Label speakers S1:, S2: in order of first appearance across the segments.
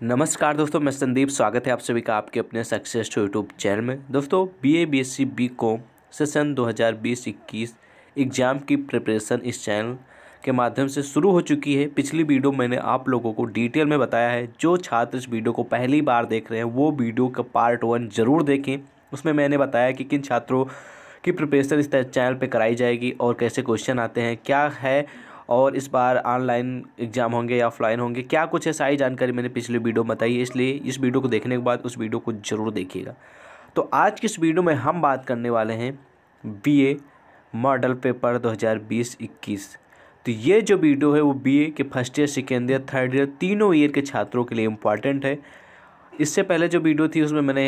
S1: नमस्कार दोस्तों, मैं संदीप। स्वागत है आप सभी का आपके अपने सक्सेस यूट्यूब चैनल में। दोस्तों B A B S C B com session 2020-21 exam की प्रिपरेशन इस चैनल के माध्यम से शुरू हो चुकी है। पिछली वीडियो मैंने आप लोगों को डिटेल में बताया है। जो छात्र इस वीडियो को पहली बार देख रहे हैं, वो वीडियो का पार्ट वन ज़रूर देखें। उसमें मैंने बताया कि किन छात्रों की प्रिपरेशन इस चैनल पर कराई जाएगी और कैसे क्वेश्चन आते हैं, क्या है और इस बार ऑनलाइन एग्ज़ाम होंगे या ऑफलाइन होंगे, क्या कुछ है सारी जानकारी मैंने पिछले वीडियो में बताई है इसलिए इस वीडियो को देखने के बाद उस वीडियो को ज़रूर देखिएगा। तो आज की इस वीडियो में हम बात करने वाले हैं बीए मॉडल पेपर 2020-21 तो ये जो वीडियो है वो बीए के first year second year third year तीनों ईयर के छात्रों के लिए इंपॉर्टेंट है। इससे पहले जो वीडियो थी उसमें मैंने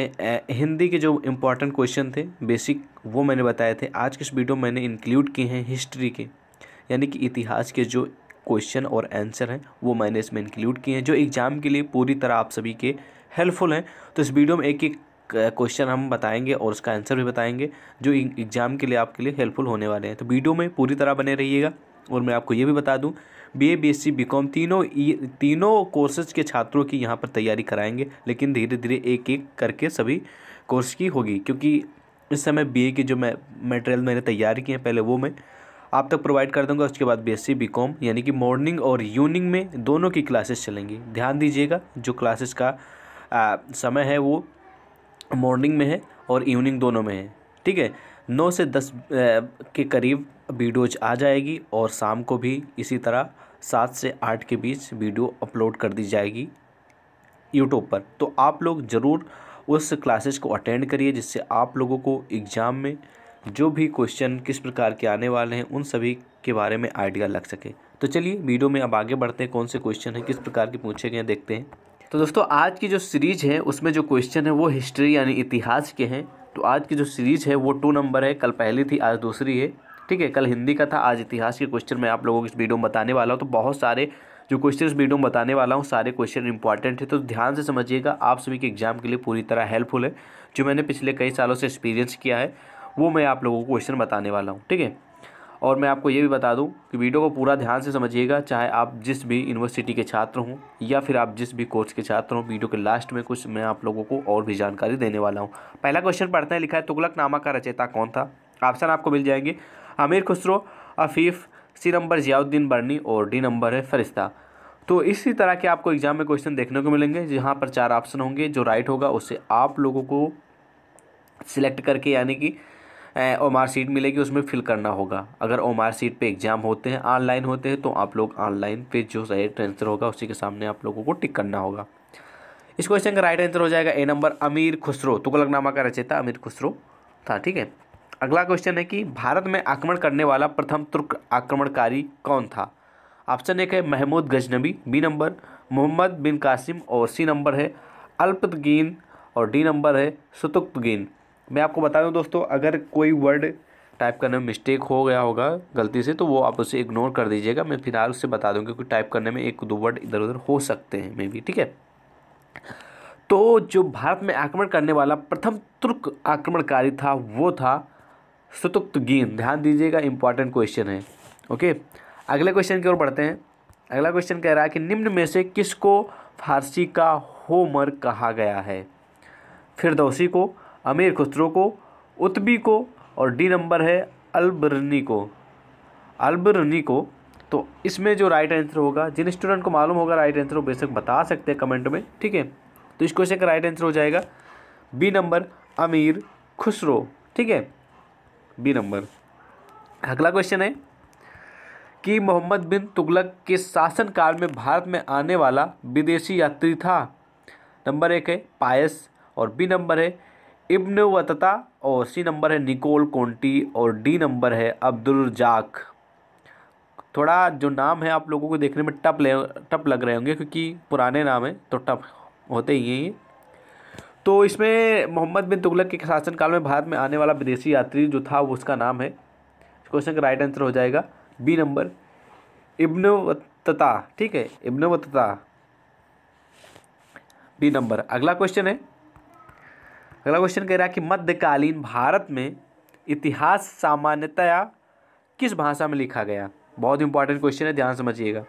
S1: हिंदी के जो इम्पोर्टेंट क्वेश्चन थे बेसिक वो मैंने बताए थे। आज के इस वीडियो मैंने इंक्लूड किए हैं हिस्ट्री के। यानी कि इतिहास के जो क्वेश्चन और आंसर हैं, वो मैंने इसमें इंक्लूड किए हैं, जो एग्ज़ाम के लिए पूरी तरह आप सभी के हेल्पफुल हैं। तो इस वीडियो में एक एक क्वेश्चन हम बताएँगे और उसका आंसर भी बताएँगे, जो एग्ज़ाम के लिए आपके लिए हेल्पफुल होने वाले हैं। तो वीडियो में पूरी तरह बने रहिएगा और मैं आपको ये भी बता दूँ B A B S C B com तीनों तीनों कोर्सेज के छात्रों की यहाँ पर तैयारी कराएँगे, लेकिन धीरे धीरे एक एक करके सभी कोर्स की होगी, क्योंकि इस समय बी ए की जो मैं मटेरियल मैंने तैयार किए हैं पहले वो मैं आप तक प्रोवाइड कर दूँगा उसके बाद B S C B com यानी कि मॉर्निंग और इवनिंग में दोनों की क्लासेस चलेंगी। ध्यान दीजिएगा जो क्लासेस का आ, समय है वो मॉर्निंग में है और इवनिंग दोनों में है। ठीक है? नौ से दस के करीब वीडियोज़ आ जाएगी और शाम को भी इसी तरह सात से आठ के बीच वीडियो अपलोड कर दी जाएगी यूट्यूब पर। तो आप लोग ज़रूर उस क्लासेस को अटेंड करिए जिससे आप लोगों को एग्ज़ाम में जो भी क्वेश्चन किस प्रकार के आने वाले हैं, उन सभी के बारे में आइडिया लग सके। तो चलिए वीडियो में अब आगे बढ़ते हैं, कौन से क्वेश्चन हैं, किस प्रकार के पूछे गए देखते हैं। तो दोस्तों, आज की जो सीरीज़ है, उसमें जो क्वेश्चन है, वो हिस्ट्री यानी इतिहास के हैं। तो आज की जो सीरीज़ है, वो टू नंबर है, कल पहली थी, आज दूसरी है। ठीक है, कल हिंदी का था, आज इतिहास के क्वेश्चन मैं आप लोगों को इस वीडियो में बताने वाला हूँ। तो बहुत सारे जो क्वेश्चन इस वीडियो में बताने वाला हूँ, सारे क्वेश्चन इंपॉर्टेंट है। तो ध्यान से समझिएगा, आप सभी के एग्ज़ाम के लिए पूरी तरह हेल्पफुल है। जो मैंने पिछले कई सालों से एक्सपीरियंस किया है वो मैं आप लोगों को क्वेश्चन बताने वाला हूँ, ठीक है? और मैं आपको ये भी बता दूँ कि वीडियो को पूरा ध्यान से समझिएगा, चाहे आप जिस भी यूनिवर्सिटी के छात्र हों या फिर आप जिस भी कोर्स के छात्र हों, वीडियो के लास्ट में कुछ मैं आप लोगों को और भी जानकारी देने वाला हूँ। पहला क्वेश्चन पढ़ते हैं, लिखा है, तुगलक नामा का रचयिता कौन था? ऑप्शन आपको मिल जाएँगे, आमिर खुसरो, अफीफ़, सी नंबर जियाउद्दीन बर्नी और डी नंबर है फरिश्ता। तो इसी तरह के आपको एग्ज़ाम में क्वेश्चन देखने को मिलेंगे, जहाँ पर चार ऑप्शन होंगे, जो राइट होगा उससे आप लोगों को सिलेक्ट करके, यानी कि ओ सीट मिलेगी, उसमें फिल करना होगा। अगर ओ सीट पे एग्ज़ाम होते हैं, ऑनलाइन होते हैं तो आप लोग ऑनलाइन पे जो राइट आंसर होगा, उसी के सामने आप लोगों को टिक करना होगा। इस क्वेश्चन का राइट आंसर हो जाएगा ए नंबर अमीर खुसरो, तुगलकनामा का रचयिता अमीर खुसरो। था ठीक है। अगला क्वेश्चन है कि भारत में आक्रमण करने वाला प्रथम तुर्क आक्रमणकारी कौन था? ऑप्शन एक है महमूद गजनबी बी नंबर मोहम्मद बिन कासिम, और सी नंबर है अल्पतगीन, और डी नंबर है सुतुक्तगीन। मैं आपको बता दूँ दोस्तों, अगर कोई वर्ड टाइप करने में मिस्टेक हो गया होगा गलती से तो वो आप उसे इग्नोर कर दीजिएगा। मैं फ़िलहाल उससे बता दूँगा क्योंकि टाइप करने में एक दो वर्ड इधर उधर हो सकते हैं मे भी ठीक है? तो जो भारत में आक्रमण करने वाला प्रथम तुर्क आक्रमणकारी था, वो था सुतुक्त गीन। ध्यान दीजिएगा इंपॉर्टेंट क्वेश्चन है ओके अगले क्वेश्चन की ओर बढ़ते हैं। अगला क्वेश्चन कह रहा है कि निम्न में से किसको फारसी का होमर कहा गया है? फिरदौसी को अमीर खुसरो को, उतबी को और डी नंबर है अलबरनी को। अलबरनी को तो इसमें जो राइट आंसर होगा, जिन स्टूडेंट को मालूम होगा राइट आंसर वो बेशक बता सकते हैं कमेंट में, ठीक है? तो इस क्वेश्चन का राइट आंसर हो जाएगा। बी नंबर अमीर खुसरो, ठीक है? बी नंबर अगला क्वेश्चन है कि मोहम्मद बिन तुगलक के शासनकाल में भारत में आने वाला विदेशी यात्री था। नंबर एक है पायस और बी नंबर है इब्न वतता और सी नंबर है निकोल कोंटी और डी नंबर है अब्दुल जाक थोड़ा जो नाम है आप लोगों को देखने में टप ले, टप लग रहे होंगे क्योंकि पुराने नाम हैं तो टप होते ही हैं ये। तो इसमें मोहम्मद बिन तुगलक के शासनकाल में भारत में आने वाला विदेशी यात्री जो था, वो उसका नाम है। क्वेश्चन का राइट आंसर हो जाएगा बी नंबर, इब्न वतता, ठीक है, इब्न वतता। बी नंबर, अगला क्वेश्चन है। अगला क्वेश्चन कह रहा है कि मध्यकालीन भारत में इतिहास सामान्यतया किस भाषा में लिखा गया? बहुत इंपॉर्टेंट क्वेश्चन है, ध्यान समझिएगा।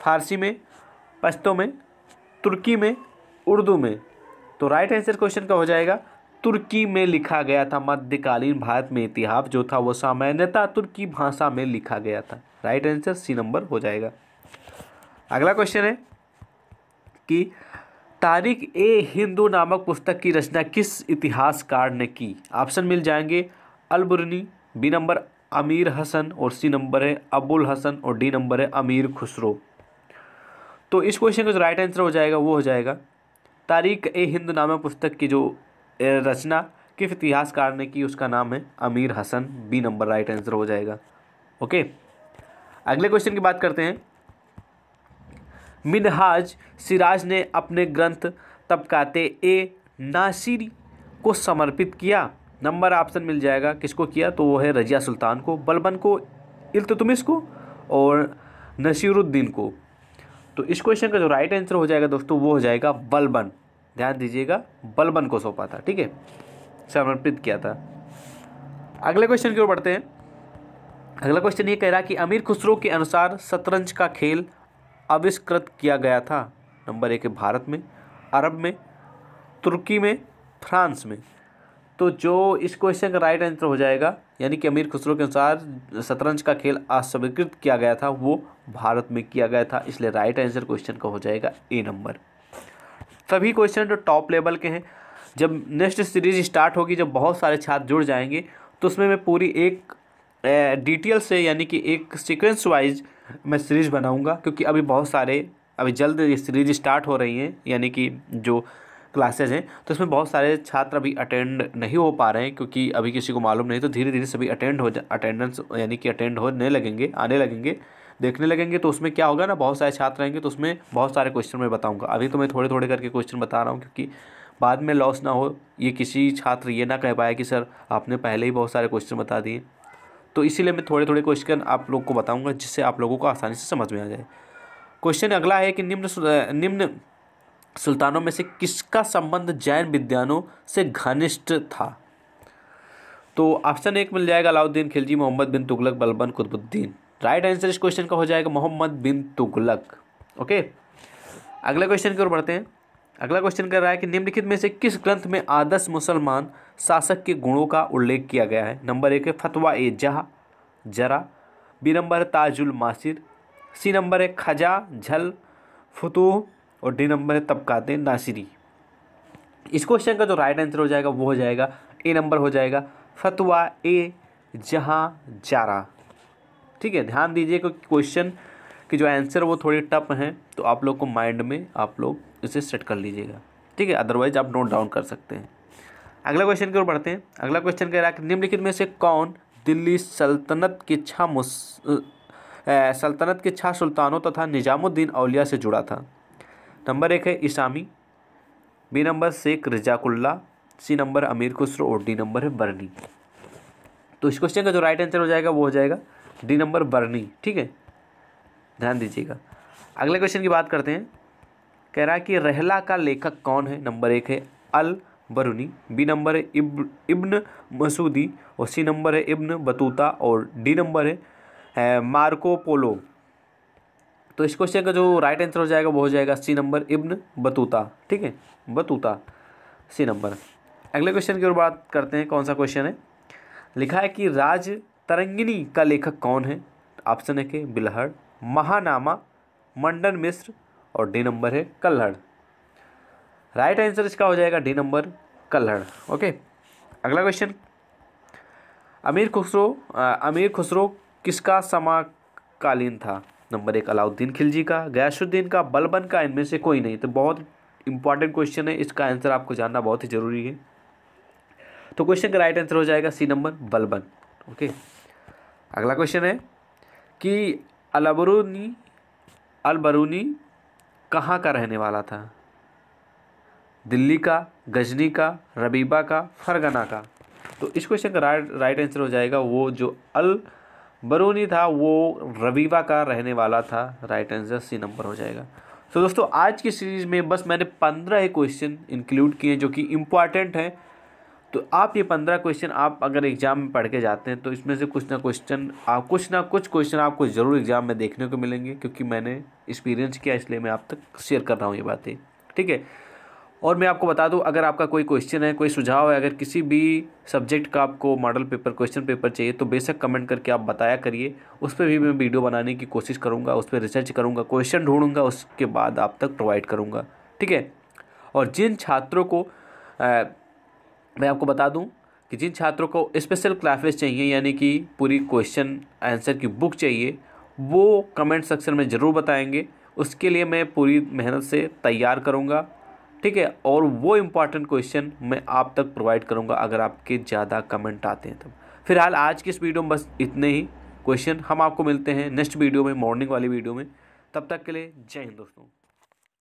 S1: फारसी में, पश्तो में, तुर्की में, उर्दू में। तो राइट आंसर क्वेश्चन का हो जाएगा, तुर्की में लिखा गया था मध्यकालीन भारत में इतिहास जो था वो सामान्यतः तुर्की भाषा में लिखा गया था। राइट आंसर सी नंबर हो जाएगा। अगला क्वेश्चन है कि तारीख ए हिंदू नामक पुस्तक की रचना किस इतिहासकार ने की? ऑप्शन मिल जाएँगे अलबुरनी, बी नंबर अमीर हसन और सी नंबर है अबुल हसन और डी नंबर है अमीर खुसरो। तो इस क्वेश्चन का जो राइट आंसर हो जाएगा, वो हो जाएगा तारीख ए हिंद नामक पुस्तक की जो रचना किस इतिहासकार ने की, उसका नाम है Amir Hasan, B number right answer हो जाएगा। ओके अगले क्वेश्चन की बात करते हैं। मिनहाज सिराज ने अपने ग्रंथ तबकाते ए नासिरी को समर्पित किया। नंबर ऑप्शन मिल जाएगा। किसको किया? तो वो है रजिया सुल्तान को, बलबन को, इल्तुतमिश को और नसीरुद्दीन को। तो इस क्वेश्चन का जो राइट आंसर हो जाएगा दोस्तों, वो हो जाएगा बलबन। ध्यान दीजिएगा, बलबन को सौंपा था, ठीक है? समर्पित किया था। अगले क्वेश्चन की ओर बढ़ते हैं। अगला क्वेश्चन ये कह रहा कि अमीर खुसरो के अनुसार शतरंज का खेल आविष्कृत किया गया था। नंबर एक है भारत में, अरब में, तुर्की में, फ्रांस में। तो जो इस क्वेश्चन का राइट आंसर हो जाएगा, यानी कि अमीर खुसरो के अनुसार शतरंज का खेल अस्वीकृत किया गया था, वो भारत में किया गया था। इसलिए राइट आंसर क्वेश्चन का हो जाएगा ए नंबर सभी क्वेश्चन जो टॉप लेवल के हैं। जब नेक्स्ट सीरीज़ स्टार्ट होगी, जब बहुत सारे छात्र जुड़ जाएँगे तो उसमें मैं पूरी एक डिटेल से, यानी कि एक सीक्वेंस वाइज मैं सीरीज़ बनाऊँगा, क्योंकि अभी बहुत सारे, अभी जल्द ये सीरीज़ स्टार्ट हो रही हैं, यानी कि जो क्लासेज हैं तो इसमें बहुत सारे छात्र अभी अटेंड नहीं हो पा रहे हैं, क्योंकि अभी किसी को मालूम नहीं तो धीरे धीरे सभी अटेंड हो जा अटेंडेंस यानी कि अटेंड होने लगेंगे, आने लगेंगे, देखने लगेंगे तो उसमें क्या होगा ना, बहुत सारे छात्र रहेंगे तो उसमें बहुत सारे क्वेश्चन मैं बताऊँगा। अभी तो मैं थोड़े थोड़े करके क्वेश्चन बता रहा हूँ, क्योंकि बाद में लॉस ना हो, ये किसी छात्र ये ना कह पाए कि, सर, आपने पहले ही बहुत सारे क्वेश्चन बता दिए। तो इसीलिए मैं थोड़े थोड़े क्वेश्चन आप लोग को बताऊँगा, जिससे आप लोगों को आसानी से समझ में आ जाए। क्वेश्चन अगला है कि निम्न निम्न सुल्तानों में से किसका संबंध जैन विद्वानों से घनिष्ठ था? तो ऑप्शन एक मिल जाएगा, अलाउद्दीन खिलजी, मोहम्मद बिन तुगलक, बलबन कुतुबुद्दीन। राइट आंसर इस क्वेश्चन का हो जाएगा मोहम्मद बिन तुगलक। ओके अगला क्वेश्चन की ओर बढ़ते हैं। अगला क्वेश्चन कर रहा है कि निम्नलिखित में से किस ग्रंथ में आदर्श मुसलमान शासक के गुणों का उल्लेख किया गया है। नंबर एक है फतवा ए जहा, जरा। बी नंबर है ताजुल मासिर। सी नंबर है खजा, झल, फतूह। और डी नंबर है तबकात नासिरी। इस क्वेश्चन का जो राइट आंसर हो जाएगा, वो हो जाएगा, ए नंबर हो जाएगा, फतवा ए जहाँ, जारा। ठीक है, ध्यान दीजिए क्योंकि क्वेश्चन की जो आंसर वो थोड़ी टफ हैं तो आप लोग को माइंड में आप लोग इसे सेट कर लीजिएगा। ठीक है अदरवाइज़ आप नोट डाउन कर सकते हैं। अगला क्वेश्चन की ओर बढ़ते हैं। अगला क्वेश्चन कह रहा है कि निम्नलिखित में से कौन दिल्ली सल्तनत की छः मुस सल्तनत के छः सुल्तानों तथा निज़ामुद्दीन अलिया से जुड़ा था? नंबर एक है Isami B number Shaikh Razaqullah, C number Amir Khusro और डी नंबर है बर्नी। तो इस क्वेश्चन का जो राइट आंसर हो जाएगा वो हो जाएगा डी नंबर बर्नी, ठीक है? ध्यान दीजिएगा। अगले क्वेश्चन की बात करते हैं। कह रहा है कि रहला का लेखक कौन है? नंबर एक है अल बरुनी, बी नंबर है इब इब्न मसूदी और सी नंबर है इब्न बतूता और डी नंबर है मार्को पोलो। तो इस क्वेश्चन का जो राइट आंसर हो जाएगा वो हो जाएगा सी नंबर, इब्न बतूता। ठीक है? Battuta, C number. अगले क्वेश्चन की ओर बात करते हैं, कौन सा क्वेश्चन है? लिखा है कि राज तरंगिनी का लेखक कौन है? ऑप्शन है के बिलहड़, महानामा, मंडन मिश्र और डी नंबर है कल्हड़। राइट आंसर इसका हो जाएगा डी नंबर कल्हड़ ओके अगला क्वेश्चन अमीर खुसरो अमीर खुसरो किसका समाकालीन था? नंबर एक, अलाउद्दीन खिलजी का, गयासुद्दीन का, बलबन का, इनमें से कोई नहीं। तो बहुत इंपॉर्टेंट क्वेश्चन है, इसका आंसर आपको जानना बहुत ही ज़रूरी है। तो क्वेश्चन का राइट आंसर हो जाएगा सी नंबर बलबन ओके अगला क्वेश्चन है कि अलबरूनी अलबरूनी कहाँ का रहने वाला था? दिल्ली का, गजनी का, रबीबा का, फरगना का। तो इस क्वेश्चन का राइट राइट आंसर हो जाएगा वो जो अल बरूनी था, वो रबीबा का रहने वाला था। राइट आंसर सी नंबर हो जाएगा। तो दोस्तों, आज की सीरीज़ में बस मैंने पंद्रह ही क्वेश्चन इंक्लूड किए जो कि इंपॉर्टेंट हैं। तो आप ये पंद्रह क्वेश्चन आप अगर एग्ज़ाम में पढ़ के जाते हैं तो इसमें से कुछ ना क्वेश्चन आप कुछ ना कुछ क्वेश्चन आपको ज़रूर एग्ज़ाम में देखने को मिलेंगे, क्योंकि मैंने एक्सपीरियंस किया, इसलिए मैं आप तक शेयर कर रहा हूँ ये बातें। ठीक है? और मैं आपको बता दूँ अगर आपका कोई क्वेश्चन है कोई सुझाव है अगर किसी भी सब्जेक्ट का आपको मॉडल पेपर क्वेश्चन पेपर चाहिए तो बेशक कमेंट करके आप बताया करिए। उस पर भी मैं वीडियो बनाने की कोशिश करूँगा उस पर रिसर्च करूँगा क्वेश्चन ढूंढूँगा उसके बाद आप तक प्रोवाइड करूँगा। ठीक है? और जिन छात्रों को आ, मैं आपको बता दूँ कि जिन छात्रों को स्पेशल क्लासेस चाहिए यानी कि पूरी क्वेश्चन आंसर की बुक चाहिए वो कमेंट सेक्शन में ज़रूर बताएँगे। उसके लिए मैं पूरी मेहनत से तैयार करूँगा। ठीक है, और वो इंपॉर्टेंट क्वेश्चन मैं आप तक प्रोवाइड करूँगा अगर आपके ज़्यादा कमेंट आते हैं तो फ़िलहाल आज की इस वीडियो में बस इतने ही क्वेश्चन हम आपको मिलते हैं नेक्स्ट वीडियो में मॉर्निंग वाली वीडियो में। तब तक के लिए जय हिंद दोस्तों।